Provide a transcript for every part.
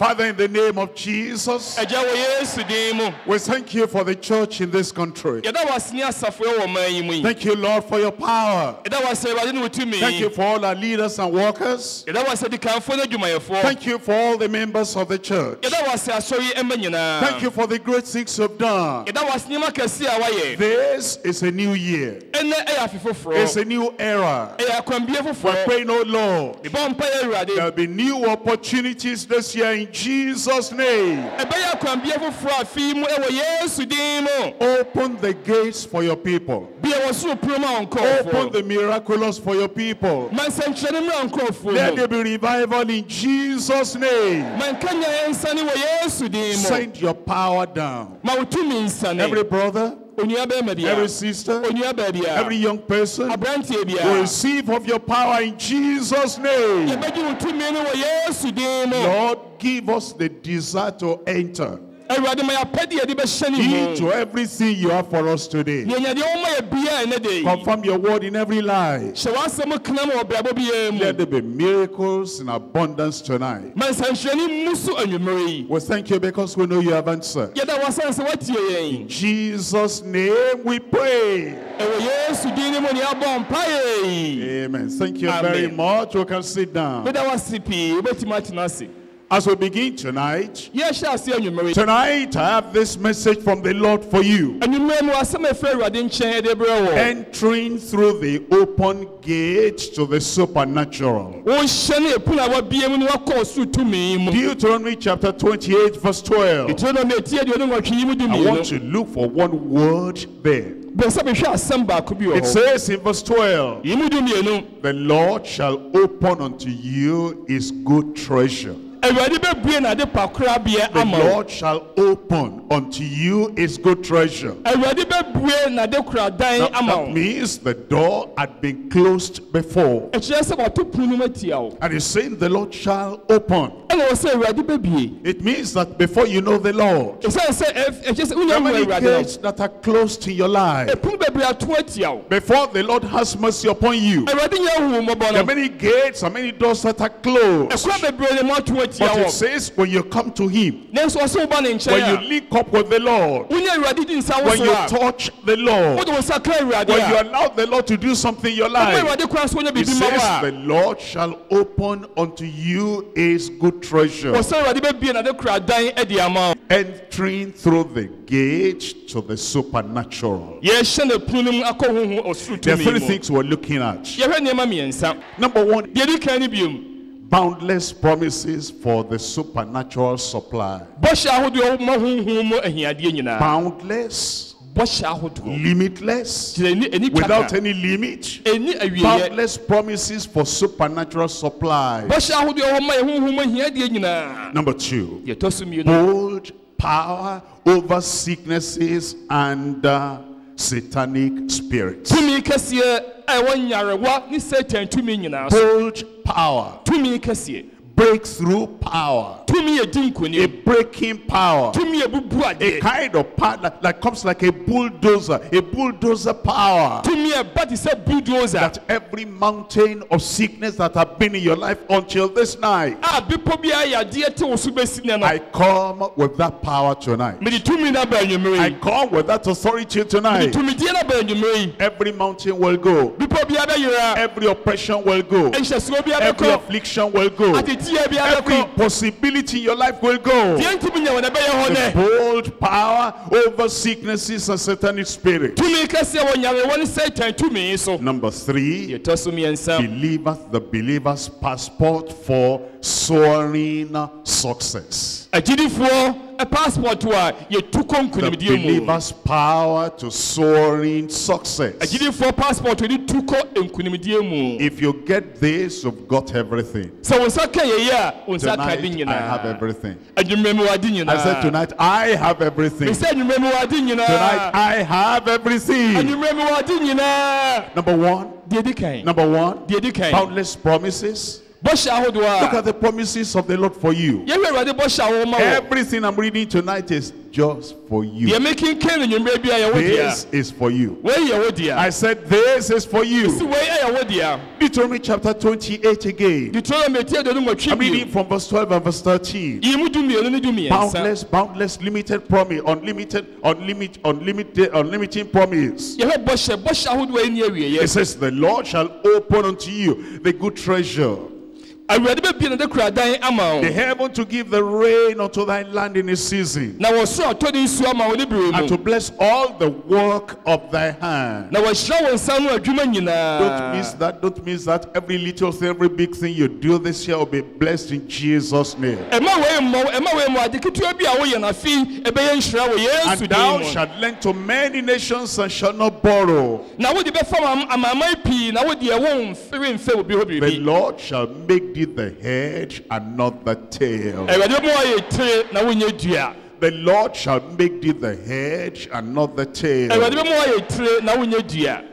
Father, in the name of Jesus, agya wɔ yesu din mu we thank you for the church in this country. yɛda wɔ ase ne asafo wɔ ɔman yi mu yi Thank you, Lord, for your power. yɛda wɔ ase awurade ne wo tumi Thank you for all our leaders and workers. yɛda wɔ ase dikanfoɔ ne adwumayɛfoɔ Thank you for all the members of the church. yɛda wɔ ase asɔre ɛma nyinaa Thank you for the great things you've done. yɛda wɔ ase nneɛma kɛse a wayɛ This is a new year. ɛnɛ ɛyɛ afe foforɔ It's a new era. We're praying, oh Lord, mebɔ mpa yɛ awurade there'll be new opportunities this year in Jesus' name. ɛbɛyɛ akwanbie foforɔ afe yi mu ɛwɔ yesu din mu Open the gates for your people. bia wɔ soro pono mu a Open the miraculous for your people. ma nsɛnkyerɛnne mmra ɔnkɔɔfoɔ Let there be revival in Jesus' name. ma nkanya nsane wɔ yesu din mu Send your power down. ma wo tumi nsane Every brother, onua bɛrima bia every sister, every young person will receive of your power in Jesus' name. yɛbɛgye wo tumi no wɔ yesu din mu Lord, give us the desire to enter awurade ma yɛapɛde yɛde bɛhyɛ ne mu into everything you have for us today. deɛ nyadeɛ woma yɛ bia ɛnɛ de Confirm your word in every life. hyɛ w'asɛm kena ma wɔ brabɔ biara mu Let there be miracles in abundance tonight. ma nsɛnkyerɛnne mu so yi We thank you because we know you have answered. yɛda w'asane sɛ woatie yɛn Jesus' name we pray. ɛwɔ yesu din no mu ne abɔ mpaeɛ yi Amen. Thank you Amen. very much. We can sit down. Meda w'ase pii wobɛtumi atena ase As we begin tonight, yɛhyɛ ase anwummere yi tonight I have this message from the Lord for you. anwummere mu asɛm a ɛfiri awurade nkyɛn de berɛ wɔ Entering through the open gate to the supernatural. wohyɛ ne ɛpunu a wabie mu ne wakɔ ɔsoro tumi mu Deuteronomy chapter 28, verse 12. deuteronomy ɛti aduonu nwɔtwe yi mu di I want to look for one word there. bɛ sɛ bɛhwɛ asɛm baako bi wɔ It says in verse 12, yi mu di mmienu The Lord shall open unto you his good treasure. Awurade bɛbue n'ade pakorabea The Lord shall open unto you his good treasure. That, that means the door had been closed before. ɛkyerɛ sɛ wato punu no mu atia wo And he's saying the Lord shall open. ɛna wɔ sɛ awurade bɛbue It means that before you know the Lord, ɛsiane sɛ ɛf- ɛkyerɛ sɛ there wonya are hu many gates that are closed in your life. ɛpunu bebree ato atia wo Before the Lord has mercy upon you, awurade nyɛ hu mmɔbɔ there are many gates and many doors that are closed. Ɛkora bebree ne mu ato atia But it says when you come to Him, nanso ɔsɛ woba ne when you link up with the Lord, wonya awurade di nsa wo when you touch the Lord, wode wo nsa ka awurade when you allow the Lord to do something in your life, awurade kora so wonya It says the Lord shall open unto you his good treasure. a ɔsɛ awurade bɛbie n'ade koradan adi ama wo Entering through the gate to the supernatural. yɛhyɛ no punu no mu akɔ honhom ɔsoro There are three things we're looking at. yɛhwɛ nneɛma mmiɛnsa Number one, deɛ di kan no biom boundless promises for the supernatural supply. bɔhyɛ ahodoɔ ma honhom mu ahiadeɛ nyinaa Boundless, limitless, kyerɛ ani ani without any limit. Boundless promises for supernatural supply. bɔhyɛ ahodoɔ hɔ ma yɛ honhom ahiadeɛ nyinaa Number two, bold power over sicknesses and uh, satanic spirits. tumi kɛseɛ a ɛwɔ nyarewa ne satan tumi nyinaa so. Bold power, breakthrough power, tumi yɛ di a breaking power, tumi yɛ bubu a kind of power that, that comes like a bulldozer, a bulldozer power. tumi yɛ ba te sɛ bulldozer That every mountain of sickness that have been in your life until this night, a bepɔ biara yɛ adeɛ te wo so bɛsi ne no I come with that power tonight. mede tumi no aba I come with that authority tonight. tumidie no aba anwummere Every mountain will go. bepɔ biara bɛyera Every oppression will go. Every affliction will go. Every bɛkɔ impossibility in your life will go. deɛ ntumi nya wɔ na ɛbɛyɛ hɔ nɛ Bold power over sicknesses and satanic spirits. tumi kɛseɛ wɔ nyarewa ne satan tumi so Number three, yɛtɔ believers, the believer's passport for soaring success. Agyidifoɔ passport to a yɛtu kɔ The nkonimdie mu believer's power to soaring success. agyidifoɔ passport a yɛde tu kɔ nkonimdie mu If you get this, you've got everything. sɛ wo nsa ka yɛyɛ a wo nsa ka de I have everything. adwummerɛ mu wade I said tonight, I have everything. mesɛ adwummerɛ mu wade Tonight, I have everything. adwummerɛ mu wade nyinaa Number one, deɛ di kan number one, deɛ di kan boundless promises. Look at the promises of the Lord for you. yɛhwɛ awurade bɔhyɛ a wɔma wɔ Everything I'm reading tonight is just for you. mekenkan no nwummerɛ bi a yɛwɔ This is for you. wei yɛ wo dea I said, This is for you. wei ɛyɛ wo Deuteronomy chapter 28 again. deuteronomy tie do I'm reading from verse 12 and verse 13. yi mu dumienu ne dumiɛnsa Boundless, boundless, limited promise, unlimited, unlimited, unlimited, unlimited promise. yɛhwɛ bɔhyɛ bɔhyɛ ahodoɔ ani It says, The Lord shall open unto you the good treasure, awurade bɛbie ne de kuradan ama the wo heaven to give the rain unto thy land in its season, na wɔsoro atɔ de nsuo ama wo ne and mu to bless all the work of thy hand. na wɔahyira wo nsa no adwuma Don't nyinaa miss that. Don't miss that. Every little thing, every big thing you do this year will be blessed in Jesus' name. ɛma wei mmɔ ɛma wei mmɔ ade ketewa bi a woyɛ no afei ɛbɛyɛ nhyira wɔ yesu And thou shalt lend to many nations and shalt not borrow. na wode bɛfa am- amanaman pii na wode ɛwo mfiri mfɛ obi hɔ The biribi Lord shall make thee the head and not the tail. awurade mu ayɛ tire na wonyɛ dua The Lord shall make thee the head and not the tail. mu ayɛ tire na wonyɛ dua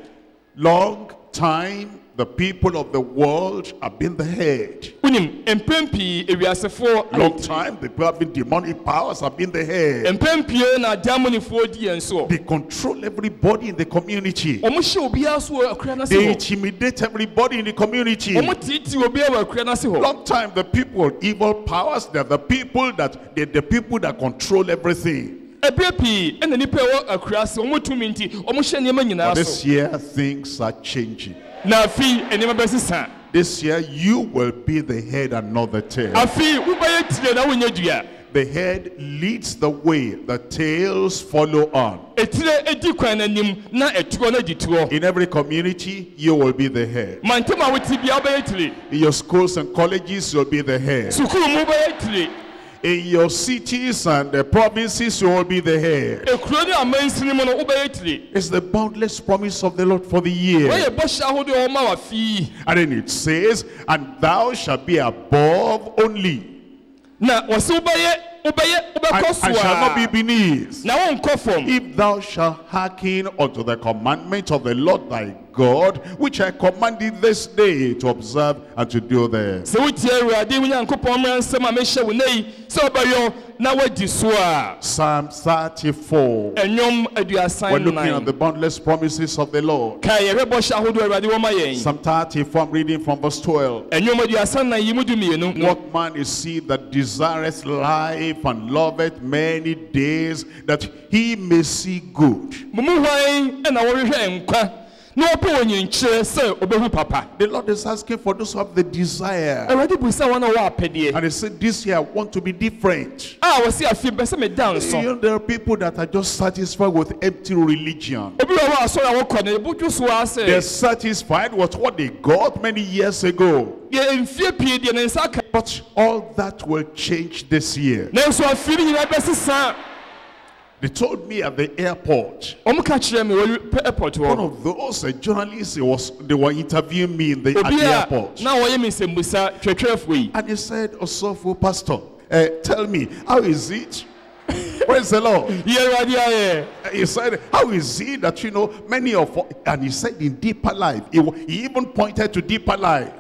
Long time, the people of the world have been the head. wonim mpɛn pii ewiasefoɔ ayɛ Long time, the people have been demonic powers have been the head. mpɛn pii na adamonifoɔ di yɛn so They control everybody in the community. ɔmo hyɛ obiara so wɔ akura They intimidate everybody in the community. ɔmo tiitii obiara wɔ akura n'ase hɔ Long time, the people, evil powers, they're the people that they're the people that control everything. ɛberɛ pii ɛna nipa a ɛwɔ akura ase ɔmo tumi nti ɔmo hyɛ nneɛma But this year, things are changing. Na afei nneɛma bɛsesa This year, you will be the head and not the tail. afei wobɛyɛ tire na wonyɛ dua The head leads the way, the tails follow on. etire edi kwan n'anim na ɛtoɔ na di toɔ In every community, you will be the head. mantam a wote bia wobɛyɛ tire In your schools and colleges, you'll be the head. Sukuu mu wobɛyɛ tire In your cities and the provinces, you will be the head. ekuro ne amansini mu no wobɛyɛ tire It's the boundless promise of the Lord for the year. wɔyɛ bɔhyɛ ahodoɔ a ɔma wafii And then it says, And thou shalt be above only, na wɔse wobɛyɛ wobɛyɛ and, wobɛkɔ and so shall not be beneath. na wonkɔ fam If thou shalt hearken unto the commandment of the Lord thy God, which I command thee this day to observe and to do them. sɛ wotie awurade wo nyankopɔn mmara nsɛm a mehyɛ wo nna yi sɛ wobɛyɔ na woadi so a Psalm 34. ɛnwom We're looking at the boundless promises of the Lord. ka yɛhwɛ bɔhyɛ ahodoɔ awurade wɔma yɛn Psalm 34, I'm reading from verse 12. ɛnwom aduasan nan yi mu dumienu What man is he that desireth life and loveth many days that he may see good? Na wɔpɛ wɔ nyinkyerɛ sɛ ɔbɛhu papa The Lord is asking for those who have the desire. awurade busa wɔn a wɔwɔ apɛdeɛ And he said, This year I want to be different. a wɔsi afi bɛ sɛ meda You nso know, there are people that are just satisfied with empty religion. obi wɔ hɔ a asɔre a wɔkɔ no ebodwo so a They're satisfied with what they got many years ago. deɛ mfie pii deɛ ne nsa aka But all that will change this year. nanso nyinaa They told me at the airport, wɔn ka kyerɛ me wɔ pɛ airport one of those uh, journalists, was, they were interviewing me in the, at the airport. na wɔyɛ me nsɛmbusa twɛtwɛfoɔ And he said, Osofo, Pastor, uh, tell me, how is it? Praise the Lord. ayɛ He said, How is it that you know many of and he said in deeper life, he, he even pointed to deeper life.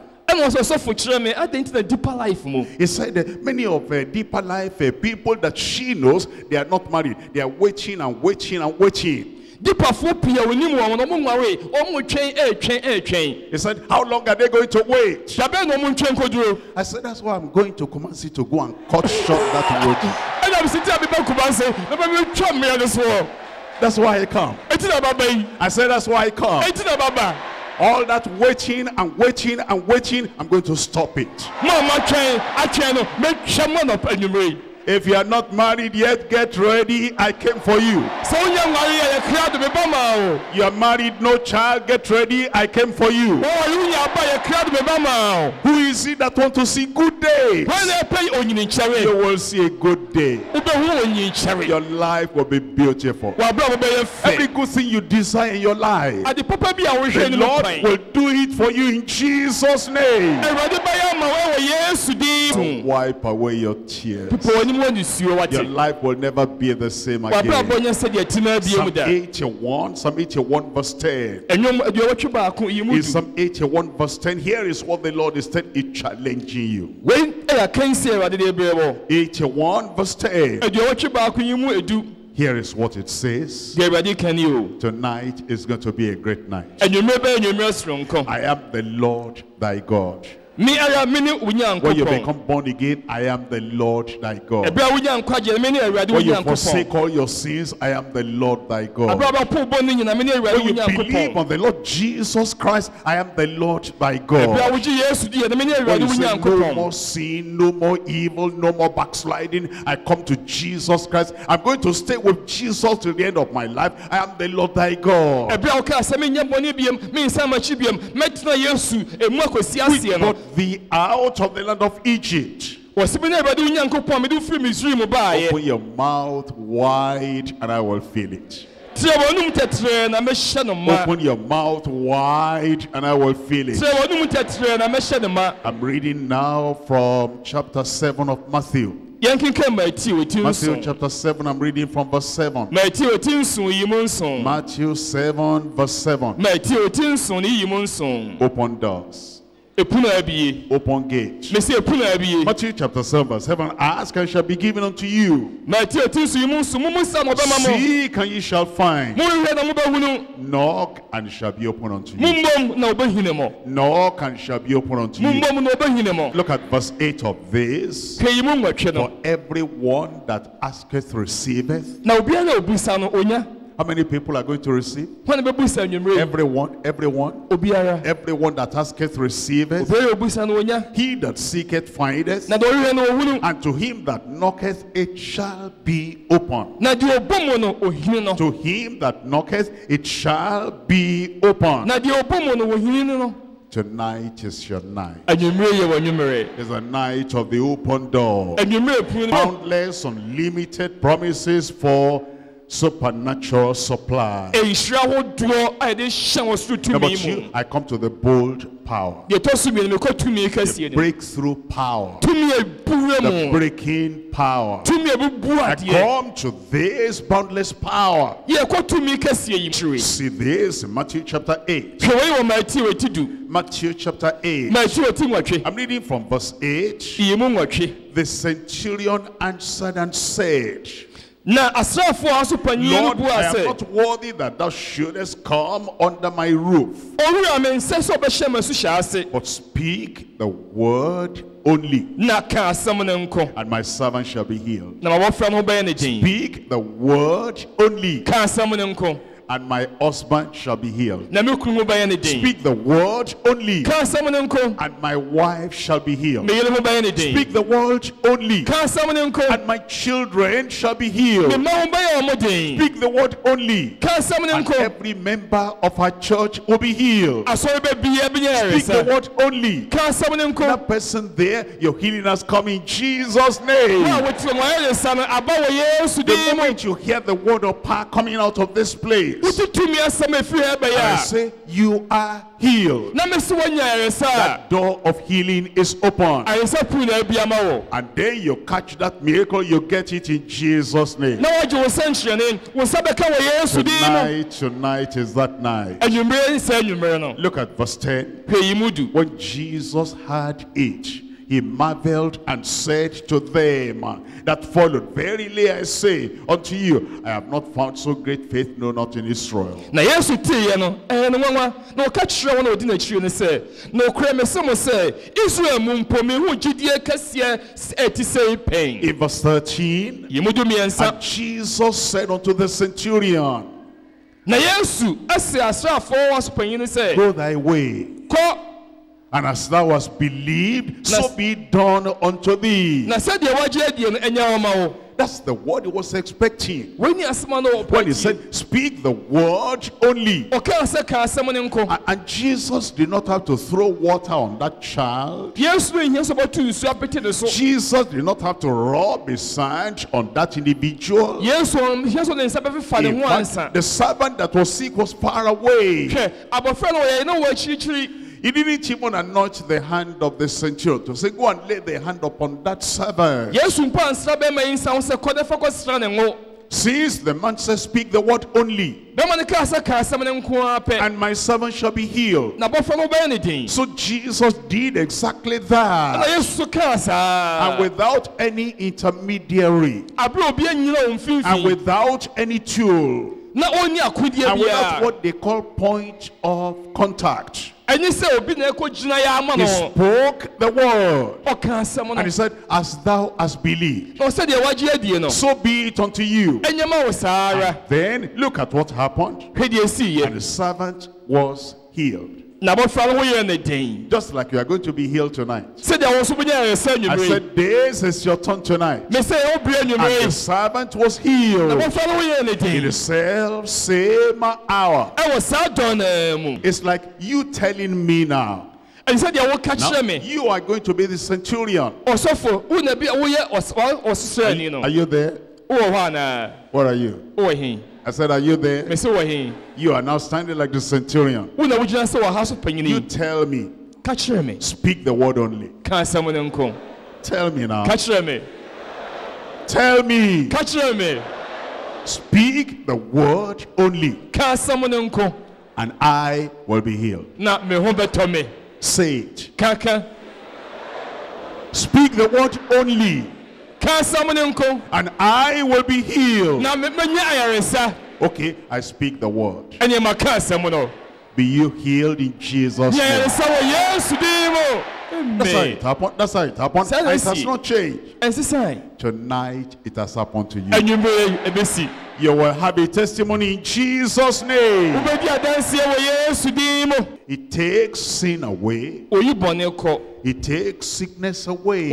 Deeper life He said that many of uh, deeper life uh, people that she knows, they are not married. They are waiting and waiting and waiting. deeperfoɔ pii a wɔnim wɔn no ɔmo nware ɔmo twɛn ɛɛtwɛn ɛɛtwɛn He said, How long are they going to wait? dabɛn na ɔmo ntwɛn koduro I said, That's why I'm going to Kumasi to go and cut short that waiting. ɛna mi si ti a mi bɛ kubanse na bɛ mi twɛ mmea no so That's why I come. eti na baba yi I said, That's why I come. eti na baba All that waiting and waiting and waiting, I'm going to stop it. mo a ma twɛn atwɛn no mɛ twɛ mo na anwummerɛ yi If you are not married yet, get ready. I came for you. sɛ wonya nware yɛ yɛ kra do mi ba ma o You are married, no child, get ready. I came for you. wɔn a wonya aba yɛ kra do mi ba ma o Who is it that want to see good days? wɔn na ɛpɛ onyini You nkyɛre will see a good day. wobɛhu onyini nkyɛre Your life will be beautiful. w'abrɛ mo bɛyɛ Every fɛ good thing you desire in your life, ade papa bi a wohwɛ the no mu Lord kwan will do it for you in Jesus' name. awurade bɛyɛ ama wɔn wɔ yesu din Wipe away your tears. Pipɔ wɔn anim mu wɔ nisuo Your life will never be the same again. nyɛ sɛdeɛ tina bie mu Psalm 81, Psalm 81 verse 10. ɛnwom aduɔwɔtwe baako yi mu In Psalm 81 verse 10, here is what the Lord is telling you, challenging you. wei ɛyɛ akansi a awurade de brɛ wɔ 81 verse 10. Eh, aduɔwɔtwe baako yi mu edu Here is what it says. deɛ awurade ka ni Tonight is going to be a great night. anwummerɛ bɛyɛ anwummerɛ soronko I am the Lord thy God. Me ara me ne wo When you become born again, I am the Lord thy God. ɛberɛ a wonya nkwagye me ne awurade wo When you forsake all your sins, I am the Lord thy God. aberɛ a bɛpo bɔ no nyina me ne awurade When you believe on the Lord Jesus Christ, I am the Lord thy God. wogye yesu di yɛ no When you say no more sin, no more evil, no more backsliding, I come to Jesus Christ. I'm going to stay with Jesus till the end of my life. I am the Lord thy God. a wokaa sɛ menyɛ bɔne biam mensa makyi biam mɛtena yesu ɛmu akɔsi aseɛ no Brought thee out of the land of Egypt. wɔse me ne awurade wo nyankopɔn mede wo firi misraim baayɛ Open your mouth wide and I will fill it. tirɛ w'anom tɛtrɛɛ na mɛhyɛ no ma Open your mouth wide and I will fill it. tirɛ w'anom tɛtrɛɛ na mɛhyɛ no ma I'm reading now from chapter 7 of Matthew. yɛnkenka maati wɔti Matthew chapter 7, I'm reading from verse 7. maati wɔti nson yi Matthew 7, verse 7. maati wɔti nson ne yi mu nson Open doors, open gates. mesi ɛpunu abie Matthew chapter 7, verse 7. Ask and shall be given unto you. maati wɔti nson yi mu nson mumu sa na ɔbɛma mo Seek and ye shall find. mohwehwɛ na mobɛhunu Knock and shall be open unto you. mommom na wɔbɛhine mo Knock and shall be open unto you. mommom na wɔbɛhine mo Look at verse 8 of this. hwɛ yi mu nwɔtwe no For everyone that asketh receiveth. Na obiara a obusa no onya How many people are going to receive? hwan na bɛbusa anwummerɛ yi Everyone, everyone, everyone that asketh receiveth. obiara a obusa no onya He that seeketh findeth. na deɛ ɔhwehwɛ no ɔhunu And to him that knocketh it shall be open. na deɛ ɔbɔ mu no ohini no To him that knocketh it shall be open. na deɛ ɔbɔ mu no ohini no no Tonight is your night. anwummerɛ yɛ wɔ anwummerɛ It's a night of the open door. Boundless, unlimited promises for supernatural supply. nhyira ahodoɔ a yɛde hyɛ wɔ soro Number two, I come to the bold power. deɛ ɛtɔ so mmienu mekɔ tumi kɛseɛ Breakthrough power. The breaking power. I come to this boundless power. yɛkɔ tumi kɛseɛ yi kyerɛ See this in Matthew chapter 8. hwɛ wei wɔ maati wɔti du Matthew chapter 8. maati wɔti nwɔtwe I'm reading from verse 8. yi mu nwɔtwe The centurion answered and said, na asraafoɔ a so panyin no Lord, I am not worthy that thou shouldest come under my roof, owura me nsɛ sɛ ɔbɛhyɛ ma so hyɛ ase but speak the word only, na ka asɛm no nkɔ and my servant shall be healed. na ma wɔfra no ho bɛyɛ ne den. Speak the word only, ka asɛm no nkɔ and my husband shall be healed. na me kunu ho bɛyɛ ne den Speak the word only, ka asɛm no nkɔ and my wife shall be healed. me yere ho bɛyɛ ne den Speak the word only, ka asɛm no nkɔ and my children shall be healed. mma ho bɛyɛ ɔmo den Speak the word only, ka asɛm no and every member of our church will be healed. asɔre bɛbia bi nyɛ Speak the word only. ka asɛm no nkɔ That person there, your healing has come in Jesus' name. wotie mo ayɛresa no aba wɔ yesu The moment you hear the word of power coming out of this place, wote tumi asɛm efiri ha bɛyɛ I a say, You are healed. na mesi woanya ayɛresa a That door of healing is open. ayɛresa puu na abi ama wɔ And then you catch that miracle, you get it in Jesus' name. na wagye wo nsɛnkyerɛnne wo nsa bɛka wɔ yesu din mu Tonight, tonight is that night. anwummerɛ sɛ anwummerɛ no Look at verse 10. hwɛ yi mu du When Jesus heard it, he marveled and said to them that followed, Verily I say unto you, I have not found so great faith, no, not in Israel. na yesu teeɛ no ɛyɛ no nwanwa na ɔka kyerɛ wɔn a ɔdi n'akyiri no sɛ na ɔkura me mo sɛ israel mu mpo mehu gyidie kɛseɛ s- ɛte sɛ yi In verse 13, yi mu du mmiɛnsa and Jesus said unto the centurion, na yesu asi asraafoɔ asopanyin no sɛ Go thy way, and as thou hast believed, so be done unto thee. na sɛdeɛ wagye adie no ɛnyɛ wɔma wo That's the word he was expecting. wɔni asɛm no wɔ When he pɔtie said, Speak the word only. ɔkaa sɛ ka asɛm no nkɔ A- And Jesus did not have to throw water on that child. yesu no nhia sɛ bɔto nsu apete ne so Jesus did not have to rub his sand on that individual. yesu nhia sɛ ɔde nsa bɛfefa ne In ho fact, ansa the servant that was sick was far away. Hwɛ abɔfra no wɔyɛ na wɔ He didn't even anoint the hand of the centurion to say, go and lay the hand upon that servant. yesu mpo ansra bɛrima yi nsa ho sɛ kɔdɛ fa kɔsra ne ngo Since the man said, speak the word only, bɛrima no kaa sɛ kaa asɛm no nko ara pɛ and my servant shall be healed. na bɔfra no bɛyɛ ne den So Jesus did exactly that. yesu so kaa And without any intermediary. aberɛ obi anyina wo And without any tool. And without what they call point of contact. Ɛne sɛ obi na ɛkɔgyina yɛ ama He spoke the word. ɔka asɛm no And he said, As thou hast believed, na ɔsɛ deɛ wagye adie no so be it unto you. ɛnyɛ ma wo saa ara Then look at what happened. hwɛ deɛ ɛsiiɛ And the servant was healed. Na bɔfra no ho yɛɛ ne den Just like you are going to be healed tonight. sɛdeɛ wo nso wonya ayɛsɛ I said, This is your turn tonight. And the servant was healed bɔfra no ho in the self same hour. ɛwɔ saa dɔn naa mu It's like you telling me now. sɛdeɛ woka Now, me you are going to be the centurion. ɔsɔfo wo na bi a woyɛ ɔs- ɔ- ɔseserɛni no Are you there? wowɔ hɔ anaa What are you? I said, Are you there? You are now standing like the centurion. wo na wogyina sɛ wɔ ha so You tell me. me Speak the word only. ka asɛm no nko Tell me now. me Tell me. me Speak the word only, ka asɛm no nko and I will be healed. na me ho bɛtɔ me Say it. Speak the word only, ka asɛm no nko and I will be healed. na me- menya ayaresa Okay, I speak the word. ɛneɛ maka asɛm no Be you healed in Jesus' nya name. ayaresa wɔ yesu din mu That's how Amen. it happened. That's how it happened. Say And it let's has see. not changed. ɛnsesae Tonight, it has happened to you. anwummere yi ɛbɛsi You will have a testimony in Jesus' name. wobɛdi adanseɛ wɔ yesu din mu It takes sin away. oyi bɔne kɔ It takes sickness away.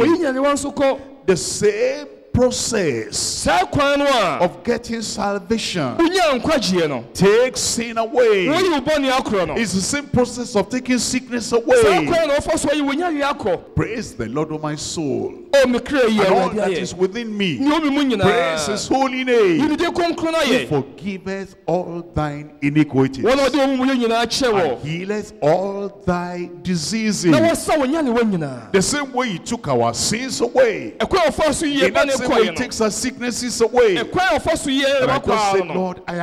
The same process of getting salvation wonya nkwagyeɛ no takes sin away. woyi wo bɔne akorɔ no It's the same process of taking sickness away. kwan na wɔfa so ayi wonya wie akɔ Praise the Lord of my soul. o me kra yi And all that is within me. ne omi mu Praise his holy name. He forgiveth all thine iniquities. wɔn a ɔde wɔn mu yɛ nyinaa kyɛ And healeth all thy diseases. na wɔsa wɔn nyanewa nyinaa The same way he took our sins away. ɛkwan a ɔfa so yie In that same way he takes our sicknesses away. ɛkwan a ɔfa so yie And I ɛma just say, Lord, I